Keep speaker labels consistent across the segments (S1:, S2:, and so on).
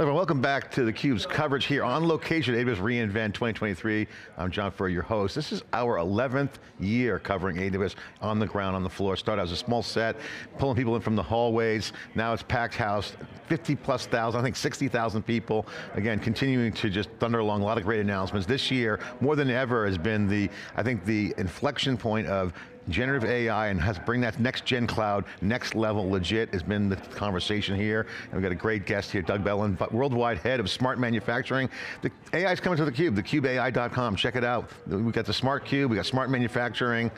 S1: Everyone, welcome back to theCUBE's coverage here on location, at AWS reInvent 2023. I'm John Furrier, your host. This is our 11th year covering AWS on the ground, on the floor. Started as a small set, pulling people in from the hallways. Now it's packed house, 50 plus thousand, I think 60,000 people. Again, continuing to just thunder along, a lot of great announcements. This year, more than ever, has been the, I think the inflection point of generative AI and has bring that next gen cloud, next level legit has been the conversation here. And we've got a great guest here, Doug Bellin, worldwide head of smart manufacturing. The AI is coming to theCUBE, thecubeai.com, check it out. We've got the smart cube, we got smart manufacturing.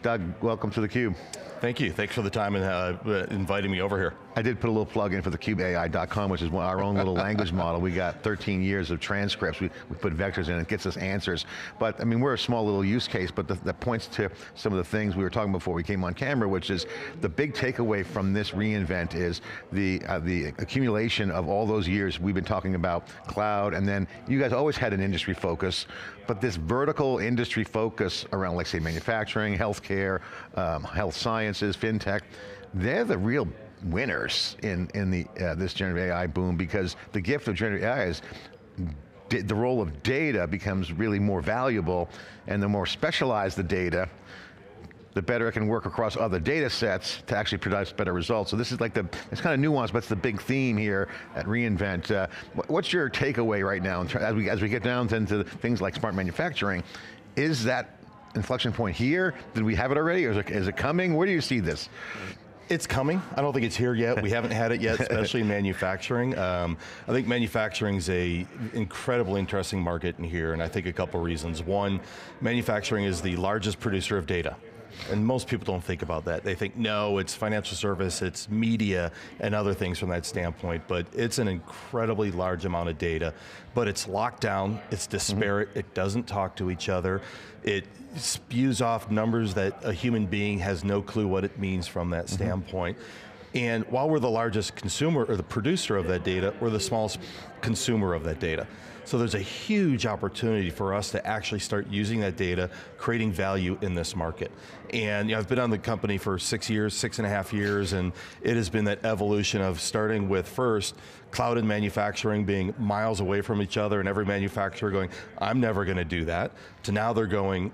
S1: Doug, welcome to theCUBE.
S2: Thank you, thanks for the time and uh, inviting me over here.
S1: I did put a little plug in for the cubeai.com, which is our own little language model. We got 13 years of transcripts. We, we put vectors in, it gets us answers. But I mean, we're a small little use case, but that points to some of the things we were talking about before we came on camera, which is the big takeaway from this reInvent is the, uh, the accumulation of all those years we've been talking about cloud, and then you guys always had an industry focus, but this vertical industry focus around, like say, manufacturing, healthcare, um, health sciences, fintech, they're the real winners in, in the, uh, this generative AI boom because the gift of generative AI is the role of data becomes really more valuable and the more specialized the data, the better it can work across other data sets to actually produce better results. So this is like the, it's kind of nuanced, but it's the big theme here at reInvent. Uh, what's your takeaway right now as we, as we get down into things like smart manufacturing? Is that inflection point here? Did we have it already, or is it, is it coming? Where do you see this?
S2: It's coming. I don't think it's here yet. We haven't had it yet, especially in manufacturing. Um, I think manufacturing is a incredibly interesting market in here, and I think a couple reasons. One, manufacturing is the largest producer of data. And most people don't think about that. They think, no, it's financial service, it's media, and other things from that standpoint, but it's an incredibly large amount of data, but it's locked down, it's disparate, mm -hmm. it doesn't talk to each other, it spews off numbers that a human being has no clue what it means from that mm -hmm. And while we're the largest consumer or the producer of that data, we're the smallest consumer of that data. So there's a huge opportunity for us to actually start using that data, creating value in this market. And you know, I've been on the company for six years, six and a half years, and it has been that evolution of starting with first, cloud and manufacturing being miles away from each other and every manufacturer going, I'm never going to do that, to now they're going,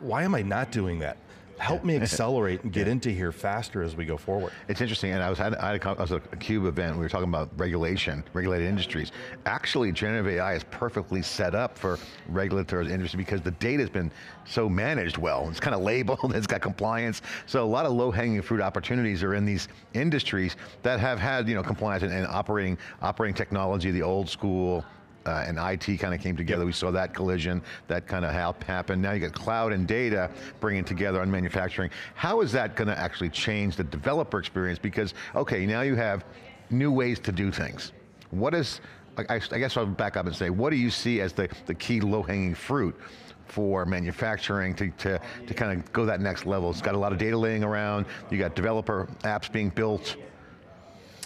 S2: why am I not doing that? Help me accelerate and get yeah. into here faster as we go forward.
S1: It's interesting, and I was, at, I was at a CUBE event, we were talking about regulation, regulated industries. Actually, generative AI is perfectly set up for regulatory industry because the data has been so managed well. It's kind of labeled, it's got compliance. So a lot of low-hanging fruit opportunities are in these industries that have had you know, compliance and, and operating, operating technology, the old school, uh, and IT kind of came together. Yep. We saw that collision, that kind of happen. Now you got cloud and data bringing together on manufacturing. How is that going to actually change the developer experience? Because, okay, now you have new ways to do things. What is, I, I guess I'll back up and say, what do you see as the, the key low-hanging fruit for manufacturing to, to, to kind of go that next level? It's got a lot of data laying around, you got developer apps being built,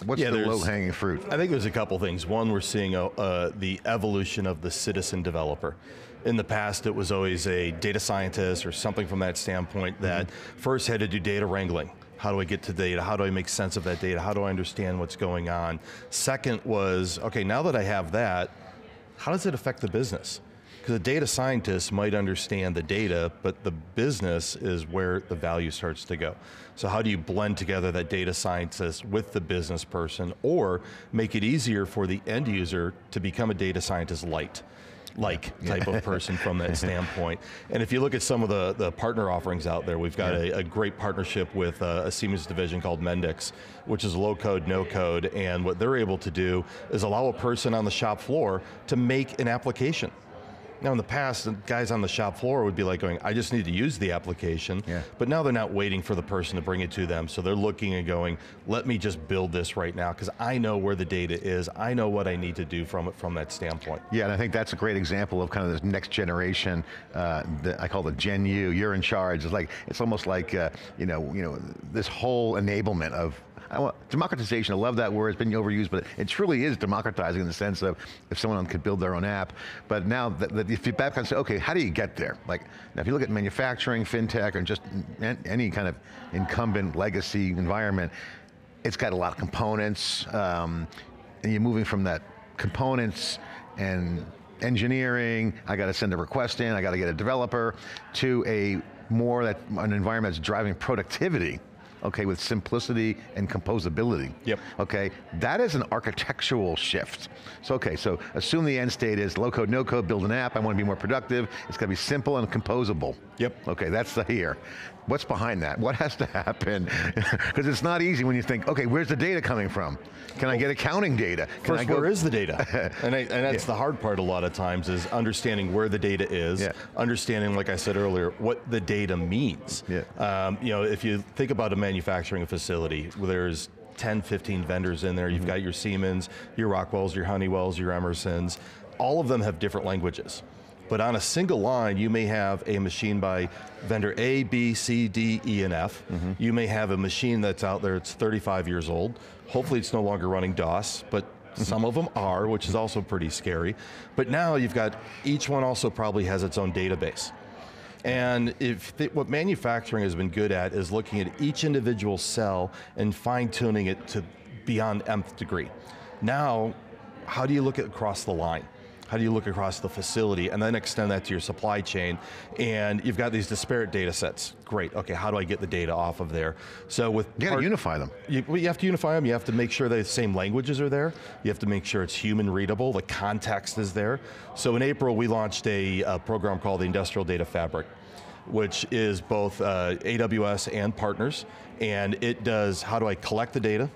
S1: What's yeah, the low-hanging fruit?
S2: I think there's a couple things. One, we're seeing a, uh, the evolution of the citizen developer. In the past, it was always a data scientist or something from that standpoint that mm -hmm. first had to do data wrangling. How do I get to data? How do I make sense of that data? How do I understand what's going on? Second was, okay, now that I have that, how does it affect the business? Because a data scientist might understand the data, but the business is where the value starts to go. So how do you blend together that data scientist with the business person, or make it easier for the end user to become a data scientist light? like yeah. type of person from that standpoint. And if you look at some of the, the partner offerings out there, we've got yeah. a, a, great partnership with uh, a Siemens division called Mendix, which is low code, no code, and what they're able to do is allow a person on the shop floor to make an application. Now in the past, the guys on the shop floor would be like going, I just need to use the application, yeah. but now they're not waiting for the person to bring it to them, so they're looking and going, let me just build this right now, because I know where the data is, I know what I need to do from it from that standpoint.
S1: Yeah, and I think that's a great example of kind of this next generation, uh, the, I call it Gen U, you're in charge, it's like, it's almost like, uh, you know, you know, this whole enablement of want, democratization, I love that word, it's been overused, but it truly is democratizing in the sense of if someone could build their own app. But now, that, that if you back and say, okay, how do you get there? Like, now if you look at manufacturing, fintech, and just any kind of incumbent legacy environment, it's got a lot of components, um, and you're moving from that components and engineering, I got to send a request in, I got to get a developer, to a more that an environment that's driving productivity okay, with simplicity and composability.
S2: Yep.
S1: Okay, that is an architectural shift. So okay, so assume the end state is low code, no code, build an app, I want to be more productive, it's got to be simple and composable.
S2: Yep.
S1: Okay, that's the here. What's behind that? What has to happen? Because it's not easy when you think, okay, where's the data coming from? Can I get accounting data? Can
S2: First,
S1: I go,
S2: where is the data? and, I, and that's
S1: Yeah.
S2: the hard part a lot of times is understanding where the data is,
S1: Yeah.
S2: understanding, like I said earlier, what the data means.
S1: Yeah.
S2: Um, you know, if you think about a manufacturing facility, there's 10, 15 vendors in there,
S1: Mm-hmm.
S2: you've got your Siemens, your Rockwells, your Honeywells, your Emersons, all of them have different languages. But on a single line, you may have a machine by vendor A, B, C, D, E, and F.
S1: Mm-hmm.
S2: You may have a machine that's out there, it's 35 years old. Hopefully it's no longer running DOS, but some of them are, which is also pretty scary. But now you've got, each one also probably has its own database. And if what manufacturing has been good at is looking at each individual cell and fine tuning it to beyond nth degree. Now, how do you look at across the line? How do you look across the facility and then extend that to your supply chain? And you've got these disparate data sets. Great, okay, how do I get the data off of there? So with
S1: You got to
S2: part-
S1: unify them.
S2: you, well, you have to unify them. You have to make sure that the same languages are there. You have to make sure it's human readable. The context is there. So in April, we launched a, uh program called the Industrial Data Fabric, which is both uh, AWS and partners. And it does how do I collect the data?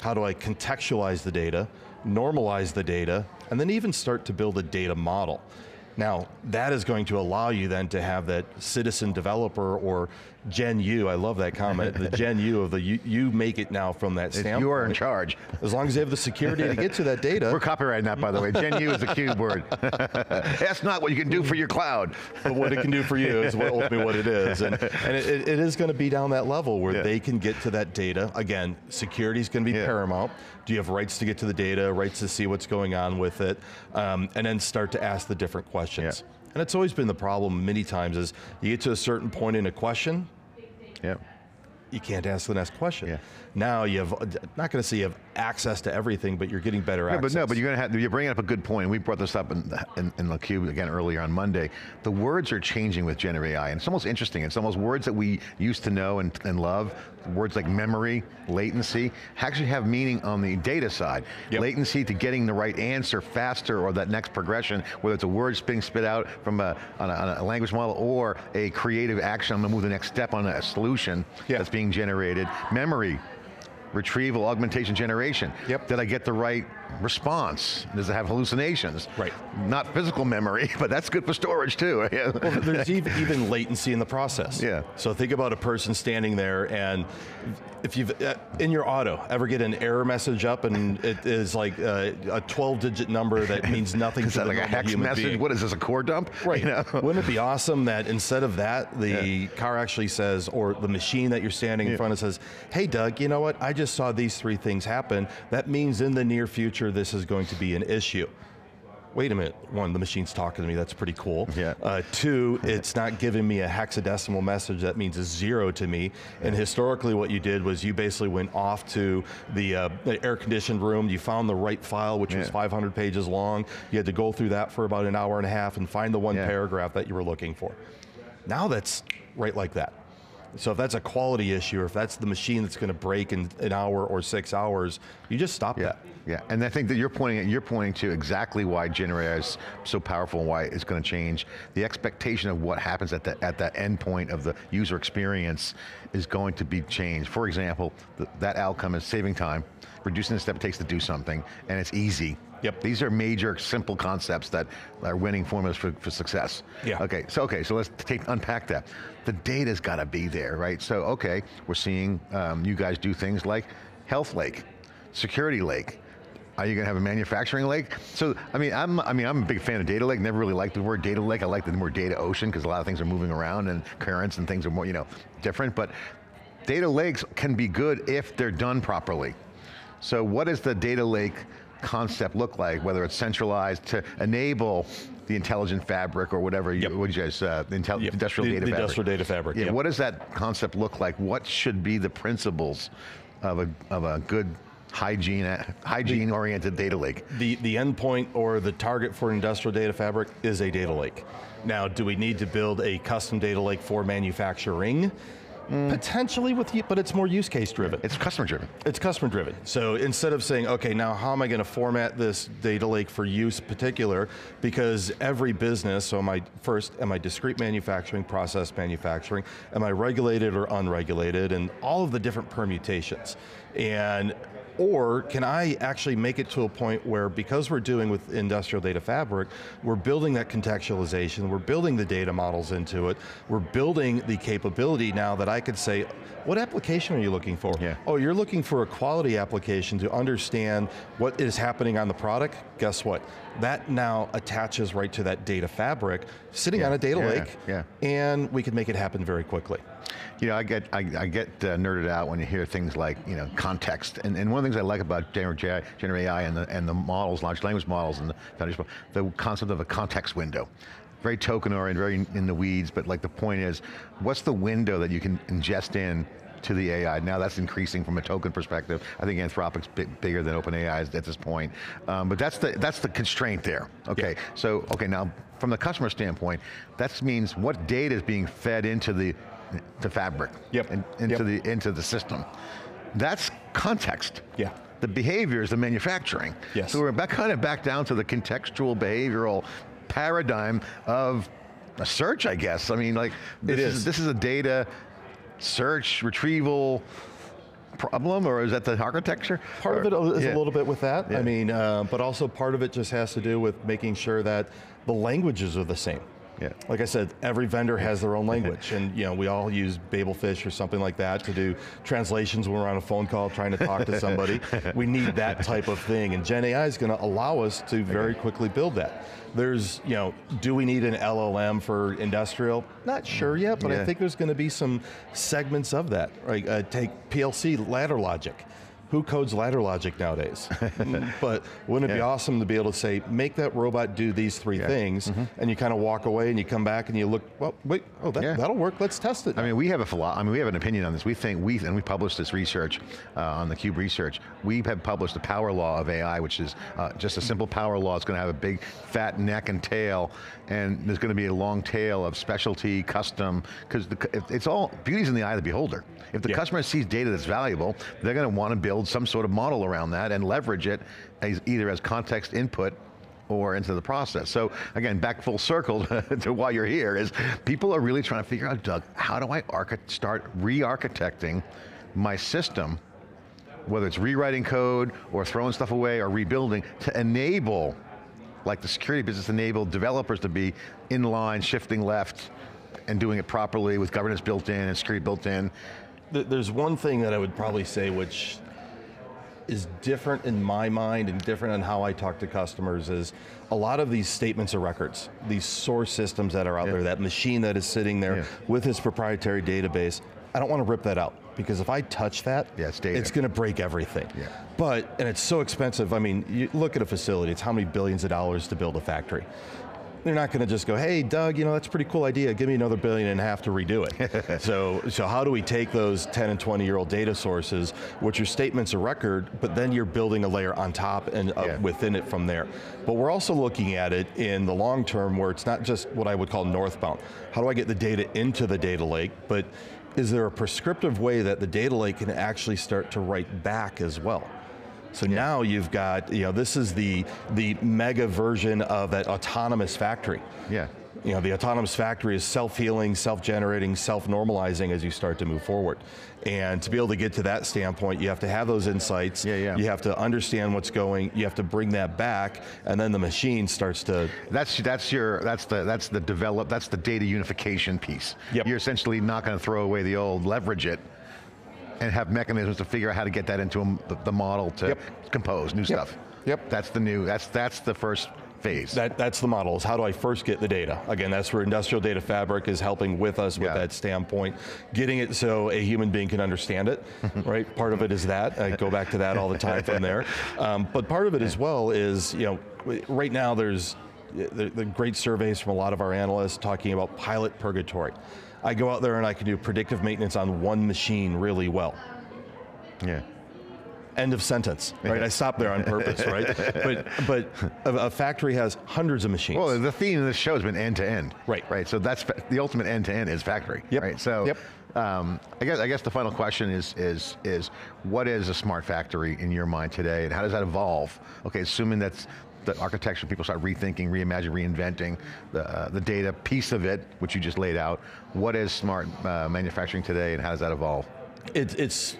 S2: How do I contextualize the data? Normalize the data? And then even start to build a data model. Now, that is going to allow you then to have that citizen developer or Gen U, I love that comment, the Gen U of the, you, you make it now from that standpoint.
S1: you are in charge.
S2: As long as they have the security to get to that data.
S1: We're copyrighting that, by the way. Gen U is the cube word. That's not what you can do for your cloud.
S2: but what it can do for you is what, ultimately what it is. And, and it, it- it is going to be down that level where
S1: Yeah.
S2: they can get to that data. Again, security is going to be
S1: Yeah.
S2: paramount. Do you have rights to get to the data, rights to see what's going on with it, um, and then start to ask the different questions.
S1: Yeah.
S2: And it's always been the problem many times is you get to a certain point in a question,
S1: Yeah.
S2: you can't ask the next question.
S1: Yeah.
S2: Now you have, not going to say you have access to everything, but you're getting better
S1: Yeah,
S2: access.
S1: but no, but you're going to have, you're bringing up a good point. We brought this up in, in, in the cube again earlier on Monday. The words are changing with generative AI, and it's almost interesting. It's almost words that we used to know and, and love, words like memory, latency, actually have meaning on the data side.
S2: Yep.
S1: Latency to getting the right answer faster or that next progression, whether it's a word being spit out from a, on a, on a language model or a creative action, I'm going to move the next step on a solution that's being generated. Memory, retrieval, augmentation, generation.
S2: Yep.
S1: Did I get the right response? Does it have hallucinations?
S2: Right.
S1: Not physical memory, but that's good for storage too.
S2: Well, there's even, even latency in the process.
S1: Yeah.
S2: So think about a person standing there, and if you've uh, in your auto ever get an error message up, and it is like uh, a 12-digit number that means nothing
S1: Is
S2: to
S1: that like a hex message?
S2: being.
S1: What is this, a core dump?
S2: Right.
S1: You know?
S2: Wouldn't it be awesome that instead of that, the car actually says, or the machine that you're standing in front of says, hey, Doug, you know what? I just saw these three things happen. That means in the near future, this is going to be an issue. Wait a minute. One, the machine's talking to me. That's pretty cool.
S1: Yeah.
S2: Uh, two, it's not giving me a hexadecimal message. That means a zero to me. And historically, what you did was you basically went off to the, uh, the air-conditioned room. You found the right file, which was 500 pages long. You had to go through that for about an hour and a half and find the one
S1: Yeah.
S2: paragraph that you were looking for. Now that's right like that. So if that's a quality issue, or if that's the machine that's going to break in an hour or six hours, you just stop
S1: Yeah,
S2: that.
S1: yeah, and I think that you're pointing you're pointing to exactly why generative AI is so powerful and why it's going to change. The expectation of what happens at the at that end point of the user experience is going to be changed. For example, th that outcome is saving time, reducing the step it takes to do something, and it's easy.
S2: Yep.
S1: These are major, simple concepts that are winning formulas for, for success.
S2: Yeah.
S1: Okay. So okay. So let's take unpack that. The data's got to be there, right? So okay, we're seeing um, you guys do things like Health Lake, Security Lake. Are you going to have a manufacturing lake? So, I mean, I'm, I mean, I'm a big fan of data lake. Never really liked the word data lake. I like the word data ocean because a lot of things are moving around and currents and things are more, you know, different. But data lakes can be good if they're done properly. So what does the data lake concept look like, whether it's centralized to enable the intelligent fabric or whatever you, what did you guys, uh, the intel-
S2: Yep.
S1: industrial
S2: The-
S1: data
S2: the
S1: fabric.
S2: industrial data fabric,
S1: Yeah,
S2: yep.
S1: what does that concept look like? What should be the principles of a, of a good hygiene, hygiene oriented data lake?
S2: The, the endpoint or the target for industrial data fabric is a data lake. Now, do we need to build a custom data lake for manufacturing? Mm. Potentially with, you, but it's more use case driven.
S1: It's customer driven.
S2: It's customer driven. So instead of saying, okay, now how am I going to format this data lake for use particular? Because every business, so am I first, am I discrete manufacturing, process manufacturing? Am I regulated or unregulated? And all of the different permutations. And or can I actually make it to a point where, because we're doing with industrial data fabric, we're building that contextualization, we're building the data models into it, we're building the capability now that I could say, what application are you looking for?
S1: Yeah.
S2: Oh, you're looking for a quality application to understand what is happening on the product? Guess what? That now attaches right to that data fabric, sitting
S1: Yeah,
S2: on a data
S1: yeah,
S2: lake,
S1: yeah.
S2: and we can make it happen very quickly.
S1: You know, I get I, I get uh, nerded out when you hear things like you know context, and, and one of the things I like about generative AI, and the and the models, large language models, and the foundation, the concept of a context window. Very token oriented, very in the weeds, but like the point is, what's the window that you can ingest in to the AI. Now that's increasing from a token perspective. I think Anthropic's big, bigger than OpenAI is at this point. Um, but that's the that's the constraint there. Okay, so okay now from the customer standpoint, that means what data is being fed into the the fabric,
S2: Yep.
S1: and into
S2: Yep.
S1: the into the system. That's context.
S2: Yeah.
S1: The behavior is the manufacturing.
S2: Yes.
S1: So we're back, kind of back down to the contextual behavioral paradigm of a search, I guess. I mean, like this
S2: is.
S1: this is a data search retrieval problem, or is that the architecture?
S2: Part of it is
S1: yeah.
S2: a little bit with that.
S1: Yeah.
S2: I mean, uh, but also part of it just has to do with making sure that the languages are the same.
S1: Yeah.
S2: Like I said, every vendor has their own language, and you know we all use Babelfish or something like that to do translations when we're on a phone call trying to talk to somebody. we need that type of thing, and Gen AI is going to allow us to very quickly build that. There's, you know, do we need an LLM for industrial? Not sure yet, but
S1: Yeah.
S2: I think there's going to be some segments of that. Right? Uh, take PLC ladder logic. Who codes ladder logic nowadays? but wouldn't it be awesome to be able to say, make that robot do these three things,
S1: Mm-hmm.
S2: and you kind of walk away and you come back and you look, well, wait, oh, that,
S1: Yeah.
S2: that'll work. Let's test it.
S1: I mean, we have a philo- I mean, we have an opinion on this. We think we and we published this research uh, on the Cube Research. We have published the power law of AI, which is uh, just a simple power law. It's going to have a big fat neck and tail, and there's going to be a long tail of specialty, custom, because it's all beauty's in the eye of the beholder. If the
S2: Yeah.
S1: customer sees data that's valuable, they're going to want to build some sort of model around that and leverage it as either as context input or into the process. So again, back full circle to why you're here is people are really trying to figure out, Doug, how do I start re-architecting my system, whether it's rewriting code or throwing stuff away or rebuilding to enable, like the security business enabled developers to be in line, shifting left, and doing it properly with governance built in and security built in.
S2: There's one thing that I would probably say which is different in my mind and different in how I talk to customers is a lot of these statements of records, these source systems that are out
S1: Yeah.
S2: there, that machine that is sitting there
S1: Yeah.
S2: with its proprietary database, I don't want to rip that out because if I touch that,
S1: Yeah, it's
S2: it's going to break everything.
S1: Yeah.
S2: But, and it's so expensive, I mean, you look at a facility, it's how many billions of dollars to build a factory. They're not going to just go, hey, Doug, you know, that's a pretty cool idea. Give me another billion and a half to redo it. so, so how do we take those 10 and 20 year old data sources, which are statements of record, but then you're building a layer on top and uh,
S1: Yeah.
S2: within it from there. But we're also looking at it in the long term where it's not just what I would call northbound. How do I get the data into the data lake, but is there a prescriptive way that the data lake can actually start to write back as well? So now you've got, you know, this is the the mega version of that autonomous factory.
S1: Yeah.
S2: You know, the autonomous factory is self-healing, self-generating, self-normalizing as you start to move forward. And to be able to get to that standpoint, you have to have those insights.
S1: Yeah, yeah.
S2: You have to understand what's going, you have to bring that back, and then the machine starts to
S1: That's that's your that's the that's the develop that's the data unification piece.
S2: Yep.
S1: You're essentially not going to throw away the old, leverage it, and have mechanisms to figure out how to get that into a, the, model to
S2: Yep.
S1: compose new stuff.
S2: Yep.
S1: That's the new, that's, that's the first phase.
S2: That, that's the model, is how do I first get the data? Again, that's where Industrial Data Fabric is helping with us with
S1: Yeah.
S2: that standpoint, getting it so a human being can understand it, right? Part of it is that, I go back to that all the time from there. Um, but part of it as well is, you know, right now there's the, the great surveys from a lot of our analysts talking about pilot purgatory. I go out there and I can do predictive maintenance on one machine really well.
S1: yeah.
S2: End of sentence, right? I stopped there on purpose, right? But but a, a factory has hundreds of machines.
S1: Well, the theme of this show has been end to end.
S2: Right.
S1: Right. So that's the ultimate end to end is factory.
S2: Yep.
S1: Right. So,
S2: Yep.
S1: um, I guess I guess the final question is is is what is a smart factory in your mind today, and how does that evolve? Okay, assuming that's the architecture, people start rethinking, reimagining, reinventing the uh, the data piece of it, which you just laid out. What is smart uh, manufacturing today, and how does that evolve?
S2: It's, it's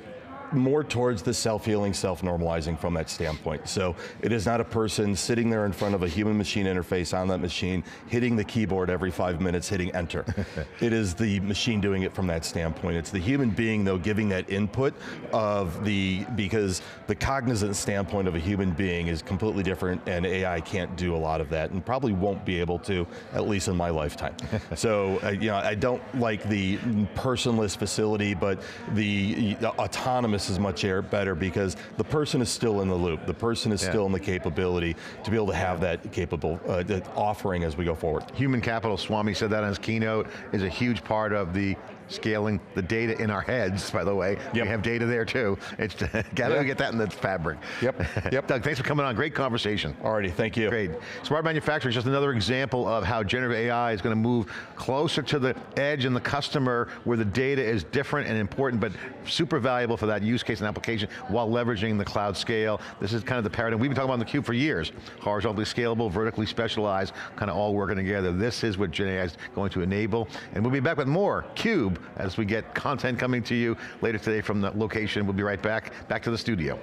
S2: more towards the self-healing, self-normalizing from that standpoint. So it is not a person sitting there in front of a human machine interface on that machine, hitting the keyboard every five minutes, hitting enter. it is the machine doing it from that standpoint. It's the human being though giving that input of the, because the cognizant standpoint of a human being is completely different and AI can't do a lot of that and probably won't be able to, at least in my lifetime. so, uh, you know, I don't like the personless facility, but the, the autonomous is much air- better because the person is still in the loop. The person is
S1: Yeah.
S2: still in the capability to be able to have that capable uh, that offering as we go forward.
S1: Human capital, Swami said that on his keynote, is a huge part of the scaling the data in our heads, by the way.
S2: Yep.
S1: We have data there too. It's got to
S2: Yeah.
S1: get that in the fabric.
S2: Yep, yep.
S1: Doug, thanks for coming on. Great conversation.
S2: Alrighty, thank you.
S1: Great. Smart manufacturing is just another example of how generative AI is going to move closer to the edge and the customer where the data is different and important, but super valuable for that use case and application while leveraging the cloud scale. This is kind of the paradigm. We've been talking about in theCUBE for years. Horizontally scalable, vertically specialized, kind of all working together. This is what Gen AI is going to enable. And we'll be back with more CUBE as we get content coming to you later today from the location. We'll be right back, back to the studio.